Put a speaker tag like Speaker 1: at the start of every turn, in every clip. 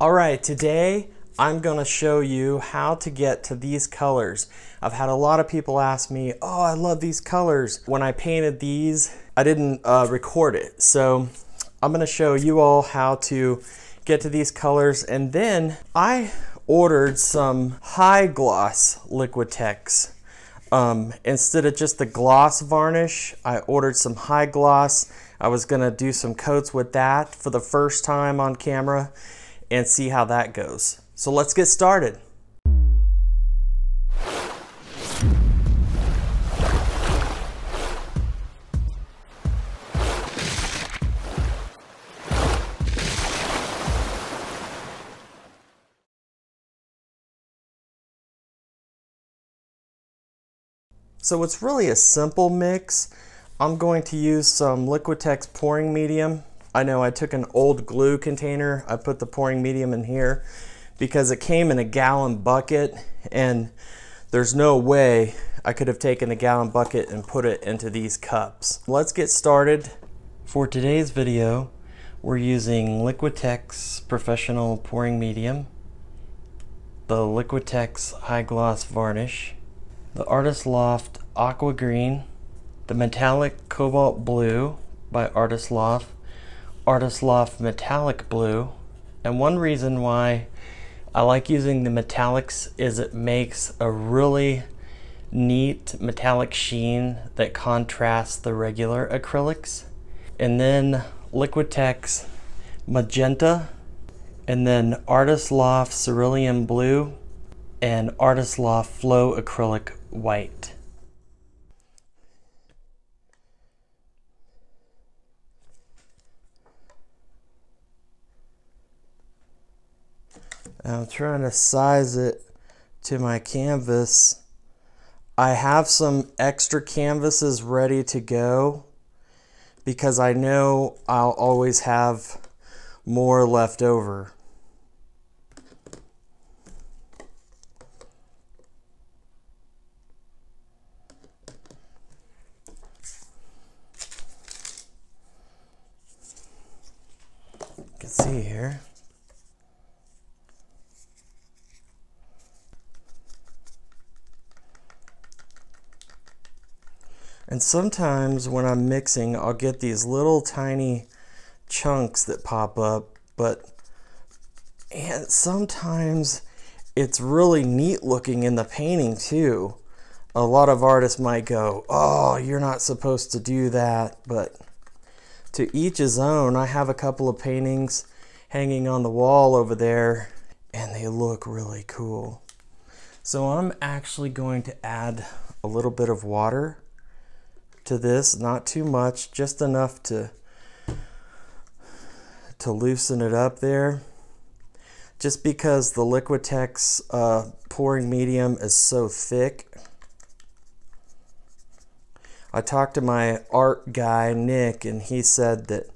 Speaker 1: All right, today I'm gonna show you how to get to these colors. I've had a lot of people ask me, oh, I love these colors. When I painted these, I didn't uh, record it. So I'm gonna show you all how to get to these colors. And then I ordered some high gloss Liquitex. Um, instead of just the gloss varnish, I ordered some high gloss. I was gonna do some coats with that for the first time on camera and see how that goes. So let's get started. So it's really a simple mix. I'm going to use some Liquitex pouring medium. I know I took an old glue container. I put the pouring medium in here because it came in a gallon bucket and there's no way I could have taken a gallon bucket and put it into these cups. Let's get started. For today's video, we're using Liquitex Professional Pouring Medium, the Liquitex High Gloss Varnish, the Artist Loft Aqua Green, the Metallic Cobalt Blue by Artist Loft, Artist Loft Metallic Blue, and one reason why I like using the metallics is it makes a really neat metallic sheen that contrasts the regular acrylics. And then Liquitex Magenta, and then Artist Loft Cerulean Blue, and Artist Loft Flow Acrylic White. I'm trying to size it to my canvas. I have some extra canvases ready to go because I know I'll always have more left over. You can see here. And sometimes when I'm mixing, I'll get these little tiny chunks that pop up, but and sometimes it's really neat looking in the painting too. A lot of artists might go, oh, you're not supposed to do that, but to each his own. I have a couple of paintings hanging on the wall over there and they look really cool. So I'm actually going to add a little bit of water to this, not too much, just enough to to loosen it up there. Just because the Liquitex uh, pouring medium is so thick. I talked to my art guy, Nick, and he said that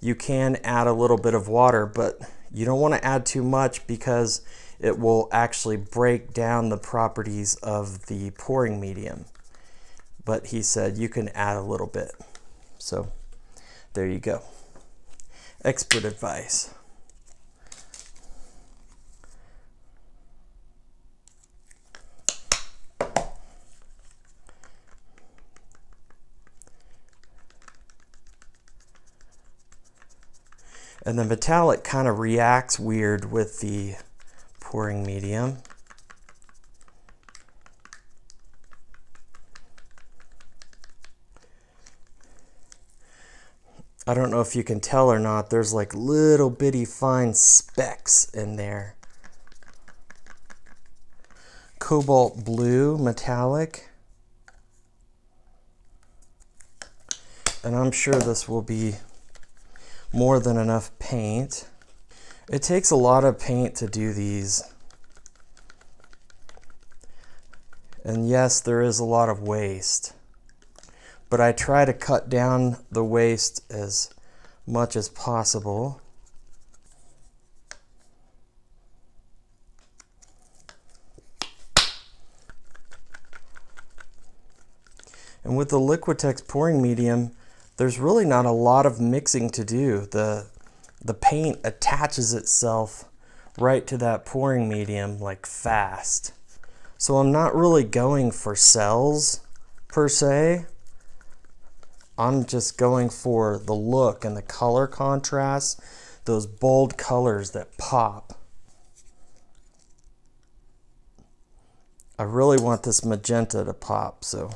Speaker 1: you can add a little bit of water, but you don't want to add too much because it will actually break down the properties of the pouring medium but he said you can add a little bit. So there you go. Expert advice. And the metallic kind of reacts weird with the pouring medium. I don't know if you can tell or not, there's like little bitty fine specks in there. Cobalt blue metallic. And I'm sure this will be more than enough paint. It takes a lot of paint to do these. And yes, there is a lot of waste but I try to cut down the waste as much as possible. And with the Liquitex pouring medium, there's really not a lot of mixing to do. The, the paint attaches itself right to that pouring medium like fast. So I'm not really going for cells per se. I'm just going for the look and the color contrast, those bold colors that pop. I really want this magenta to pop, so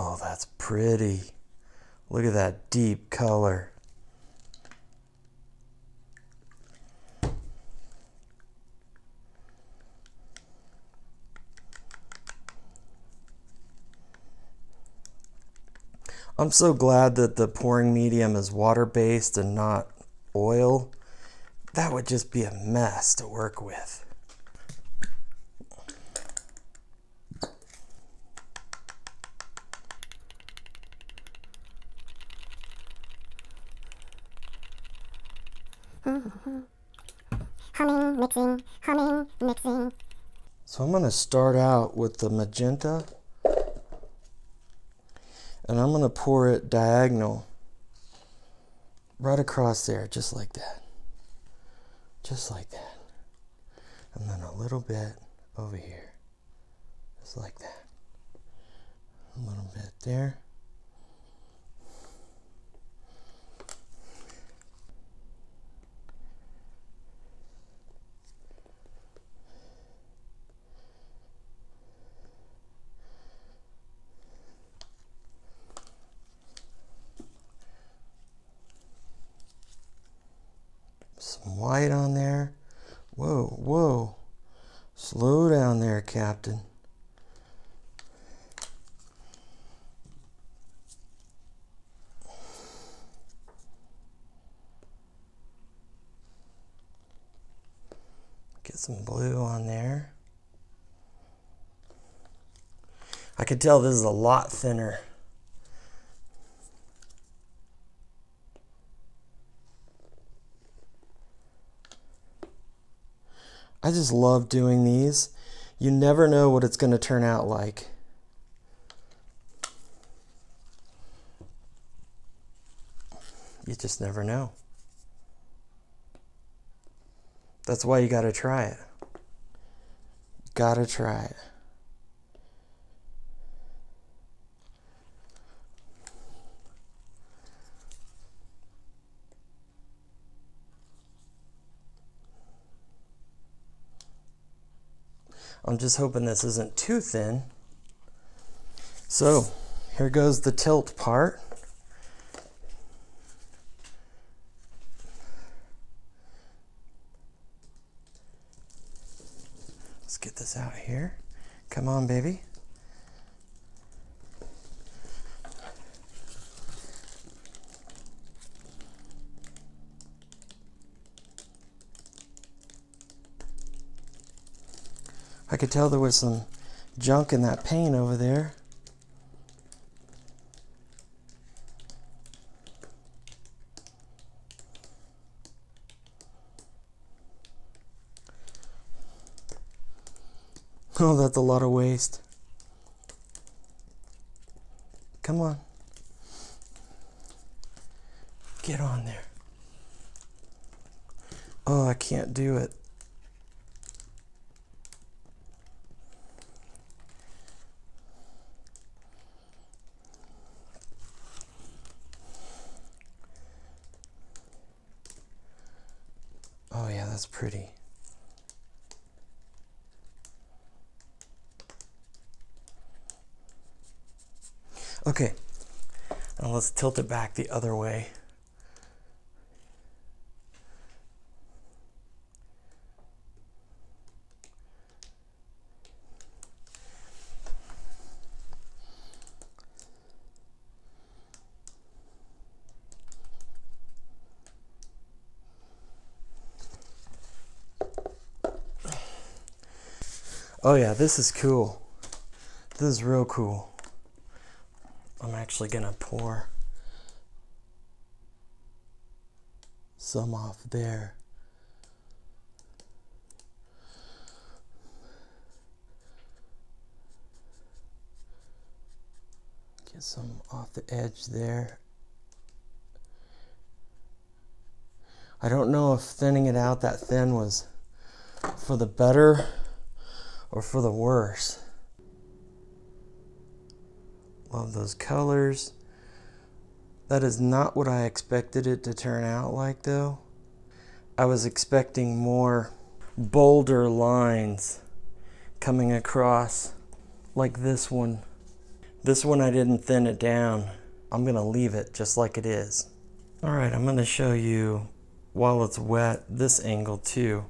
Speaker 1: Oh, that's pretty. Look at that deep color. I'm so glad that the pouring medium is water-based and not oil. That would just be a mess to work with.
Speaker 2: Humming, mixing, humming, mixing.
Speaker 1: So I'm going to start out with the magenta and I'm going to pour it diagonal right across there, just like that. Just like that. And then a little bit over here, just like that. A little bit there. some white on there. Whoa, whoa. Slow down there, Captain. Get some blue on there. I can tell this is a lot thinner. I just love doing these. You never know what it's going to turn out like. You just never know. That's why you got to try it. Got to try it. I'm just hoping this isn't too thin. So here goes the tilt part. Let's get this out here. Come on, baby. I could tell there was some junk in that paint over there. Oh, that's a lot of waste. Come on. Get on there. Oh, I can't do it. Oh, yeah, that's pretty. Okay, now let's tilt it back the other way. Oh yeah, this is cool. This is real cool. Actually gonna pour some off there. Get some off the edge there. I don't know if thinning it out that thin was for the better or for the worse. Love those colors. That is not what I expected it to turn out like though. I was expecting more bolder lines coming across like this one. This one I didn't thin it down. I'm gonna leave it just like it is. All right, I'm gonna show you while it's wet this angle too.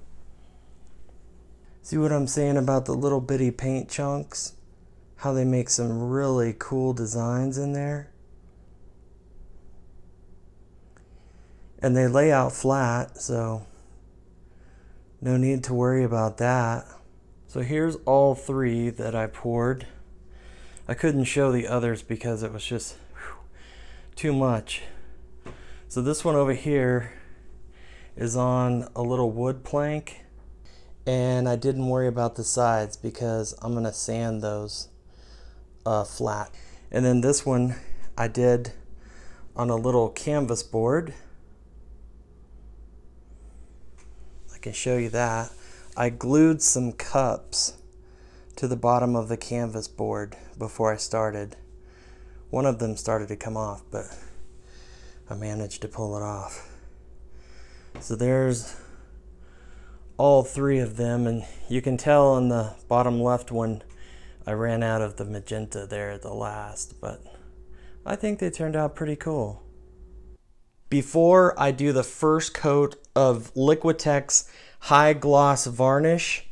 Speaker 1: See what I'm saying about the little bitty paint chunks? How they make some really cool designs in there. And they lay out flat, so no need to worry about that. So here's all three that I poured. I couldn't show the others because it was just whew, too much. So this one over here is on a little wood plank and I didn't worry about the sides because I'm gonna sand those uh, flat. And then this one I did on a little canvas board. I can show you that. I glued some cups to the bottom of the canvas board before I started. One of them started to come off, but I managed to pull it off. So there's all three of them, and you can tell on the bottom left one I ran out of the magenta there at the last, but I think they turned out pretty cool. Before I do the first coat of Liquitex High Gloss Varnish,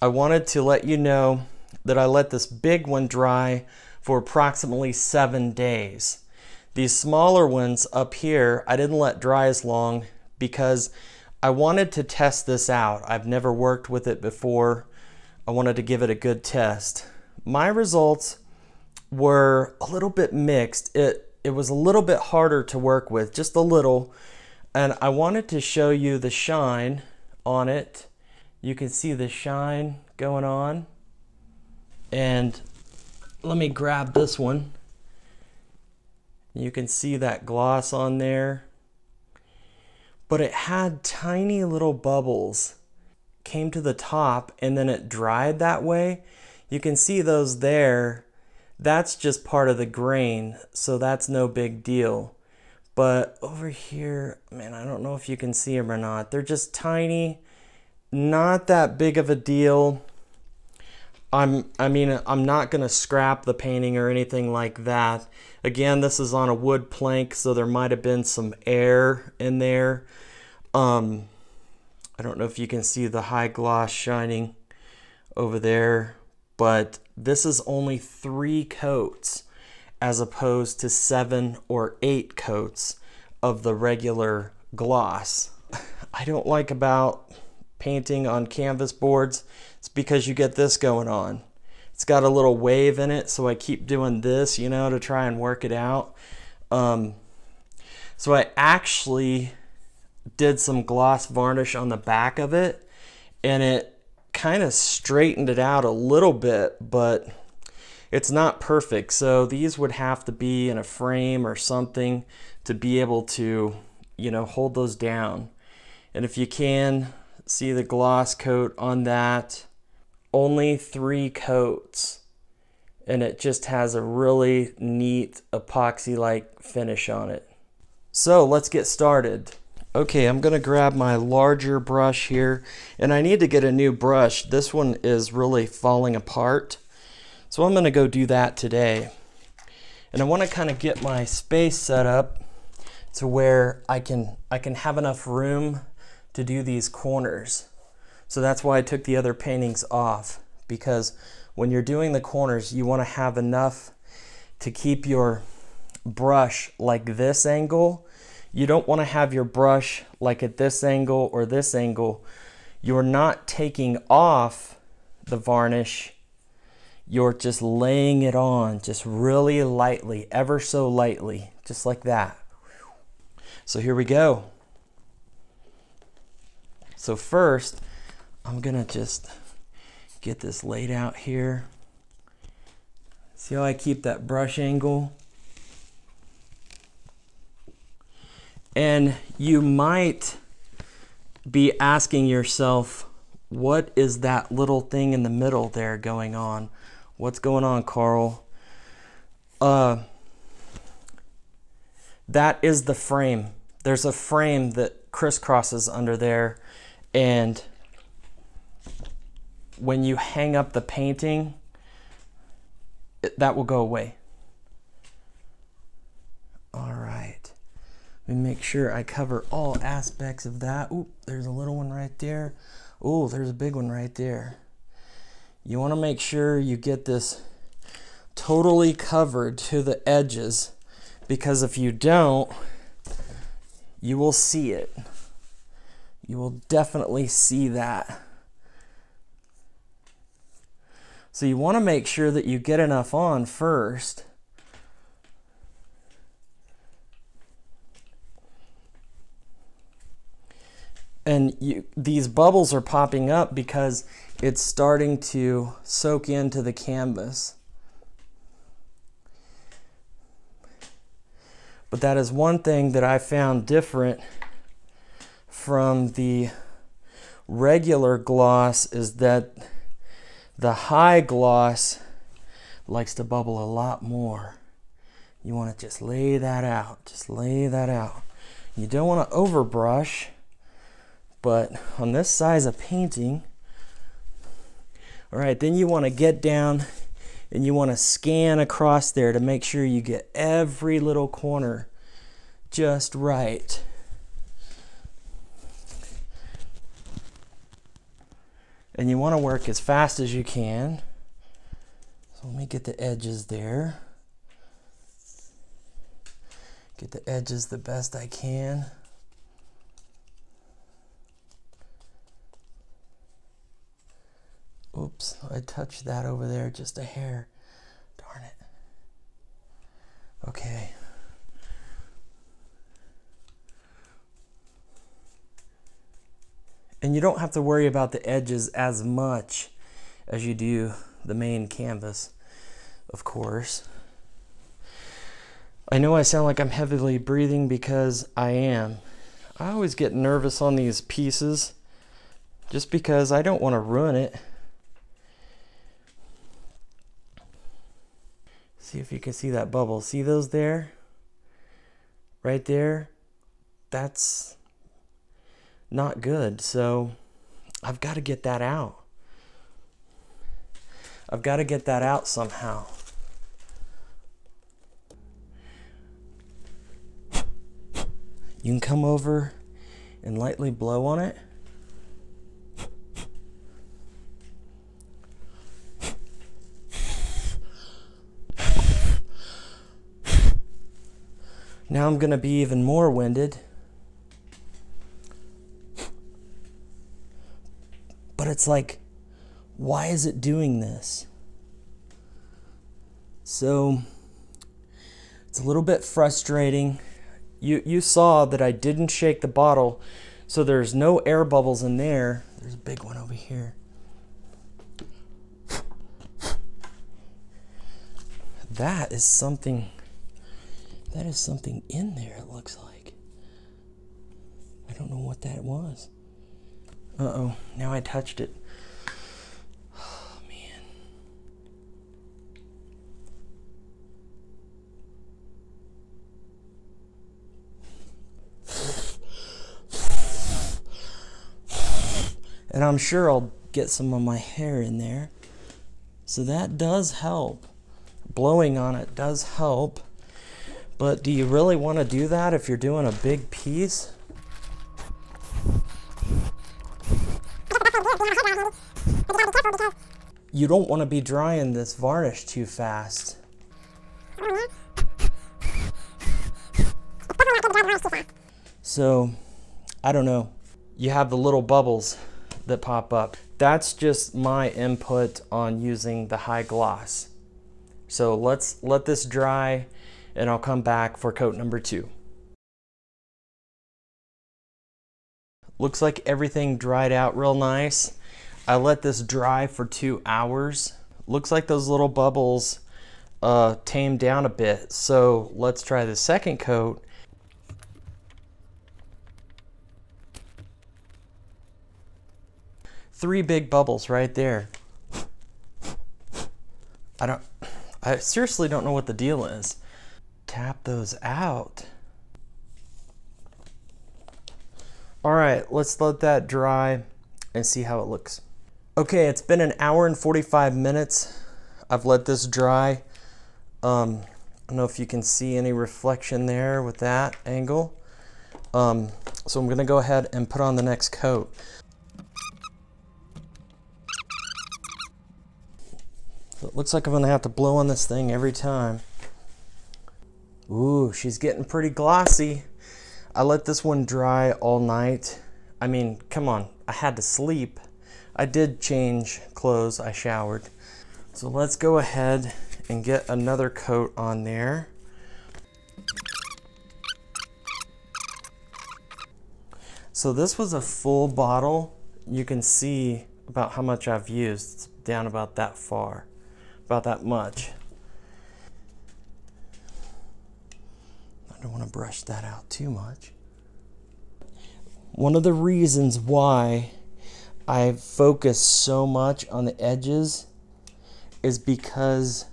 Speaker 1: I wanted to let you know that I let this big one dry for approximately seven days. These smaller ones up here, I didn't let dry as long because I wanted to test this out. I've never worked with it before. I wanted to give it a good test my results were a little bit mixed. It it was a little bit harder to work with, just a little. And I wanted to show you the shine on it. You can see the shine going on. And let me grab this one. You can see that gloss on there. But it had tiny little bubbles came to the top and then it dried that way you can see those there. That's just part of the grain, so that's no big deal. But over here, man, I don't know if you can see them or not. They're just tiny, not that big of a deal. I'm, I mean, I'm not going to scrap the painting or anything like that. Again, this is on a wood plank, so there might have been some air in there. Um, I don't know if you can see the high gloss shining over there but this is only three coats as opposed to seven or eight coats of the regular gloss. I don't like about painting on canvas boards, it's because you get this going on. It's got a little wave in it, so I keep doing this, you know, to try and work it out. Um, so I actually did some gloss varnish on the back of it, and it kind of straightened it out a little bit, but it's not perfect. So these would have to be in a frame or something to be able to, you know, hold those down. And if you can see the gloss coat on that, only three coats. And it just has a really neat epoxy-like finish on it. So let's get started. Okay, I'm gonna grab my larger brush here and I need to get a new brush. This one is really falling apart. So I'm gonna go do that today. And I wanna kind of get my space set up to where I can, I can have enough room to do these corners. So that's why I took the other paintings off because when you're doing the corners, you wanna have enough to keep your brush like this angle you don't want to have your brush like at this angle or this angle. You're not taking off the varnish. You're just laying it on just really lightly, ever so lightly, just like that. So here we go. So first, I'm gonna just get this laid out here. See how I keep that brush angle? And you might be asking yourself, what is that little thing in the middle there going on? What's going on, Carl? Uh, that is the frame. There's a frame that crisscrosses under there, and when you hang up the painting, that will go away. All right. Me make sure I cover all aspects of that. Oop, there's a little one right there. Oh, there's a big one right there. You want to make sure you get this totally covered to the edges because if you don't, you will see it. You will definitely see that. So you want to make sure that you get enough on first. And you, these bubbles are popping up because it's starting to soak into the canvas. But that is one thing that I found different from the regular gloss is that the high gloss likes to bubble a lot more. You want to just lay that out. Just lay that out. You don't want to overbrush, but on this size of painting, all right, then you want to get down and you want to scan across there to make sure you get every little corner just right. And you want to work as fast as you can. So let me get the edges there. Get the edges the best I can. I that over there just a hair. Darn it. Okay. And you don't have to worry about the edges as much as you do the main canvas, of course. I know I sound like I'm heavily breathing because I am. I always get nervous on these pieces just because I don't want to ruin it. See if you can see that bubble. See those there? Right there? That's not good. So I've got to get that out. I've got to get that out somehow. You can come over and lightly blow on it. Now I'm going to be even more winded. But it's like, why is it doing this? So it's a little bit frustrating. You, you saw that I didn't shake the bottle, so there's no air bubbles in there. There's a big one over here. That is something that is something in there, it looks like. I don't know what that was. Uh oh, now I touched it. Oh, man. And I'm sure I'll get some of my hair in there. So that does help. Blowing on it does help. But do you really want to do that if you're doing a big piece? You don't want to be drying this varnish too fast. So, I don't know. You have the little bubbles that pop up. That's just my input on using the high gloss. So let's let this dry and I'll come back for coat number two. Looks like everything dried out real nice. I let this dry for two hours. Looks like those little bubbles uh, tamed down a bit. So let's try the second coat. Three big bubbles right there. I don't, I seriously don't know what the deal is. Tap those out. All right, let's let that dry and see how it looks. Okay, it's been an hour and 45 minutes. I've let this dry. Um, I don't know if you can see any reflection there with that angle. Um, so I'm gonna go ahead and put on the next coat. So it looks like I'm gonna have to blow on this thing every time. Ooh, she's getting pretty glossy. I let this one dry all night. I mean, come on, I had to sleep. I did change clothes, I showered. So let's go ahead and get another coat on there. So this was a full bottle. You can see about how much I've used. It's down about that far, about that much. I don't want to brush that out too much. One of the reasons why I focus so much on the edges is because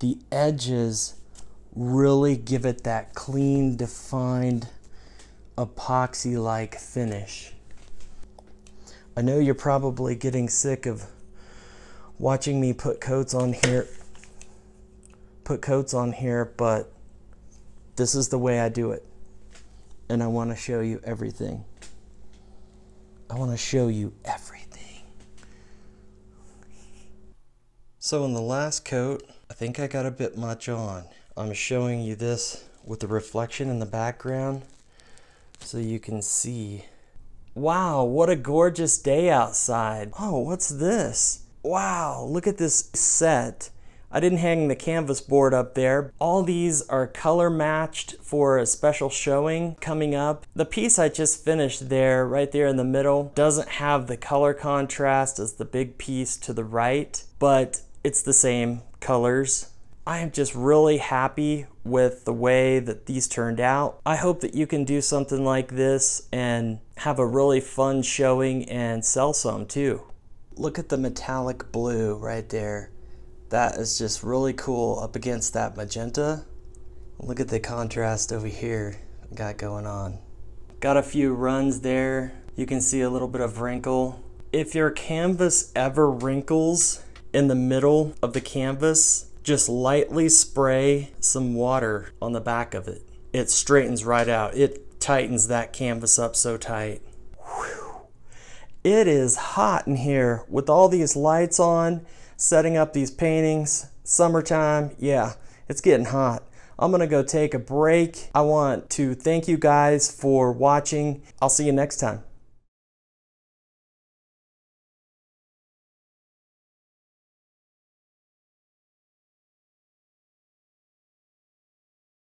Speaker 1: the edges really give it that clean, defined, epoxy like finish. I know you're probably getting sick of watching me put coats on here, put coats on here, but this is the way I do it. And I want to show you everything. I want to show you everything. So in the last coat, I think I got a bit much on. I'm showing you this with the reflection in the background so you can see. Wow, what a gorgeous day outside. Oh, what's this? Wow, look at this set. I didn't hang the canvas board up there. All these are color matched for a special showing coming up. The piece I just finished there, right there in the middle, doesn't have the color contrast as the big piece to the right, but it's the same colors. I am just really happy with the way that these turned out. I hope that you can do something like this and have a really fun showing and sell some too. Look at the metallic blue right there. That is just really cool up against that magenta. Look at the contrast over here got going on. Got a few runs there. You can see a little bit of wrinkle. If your canvas ever wrinkles in the middle of the canvas, just lightly spray some water on the back of it. It straightens right out. It tightens that canvas up so tight. Whew. It is hot in here with all these lights on setting up these paintings. Summertime, yeah, it's getting hot. I'm gonna go take a break. I want to thank you guys for watching. I'll see you next time.